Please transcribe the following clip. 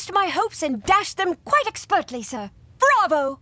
raised my hopes and dashed them quite expertly, sir. Bravo!